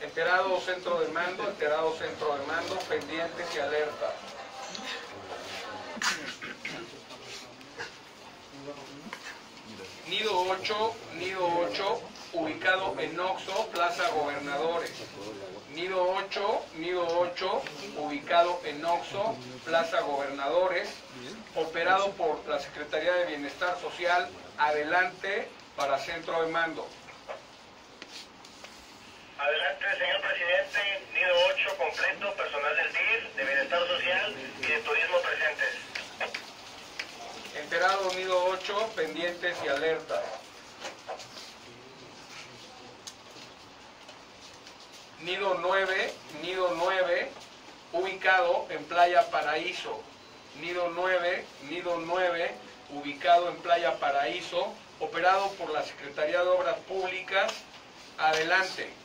Enterado centro de mando, enterado centro de mando, pendientes y alerta. Nido 8, Nido 8, ubicado en Oxo, Plaza Gobernadores. Nido 8, Nido 8, ubicado en Oxo, Plaza Gobernadores, operado por la Secretaría de Bienestar Social, adelante para centro de mando. Adelante, señor presidente. Nido 8 completo, personal del DIR, de Bienestar Social y de Turismo presentes. Enterado Nido 8, pendientes y alerta. Nido 9, Nido 9, ubicado en Playa Paraíso. Nido 9, Nido 9, ubicado en Playa Paraíso, operado por la Secretaría de Obras Públicas. Adelante.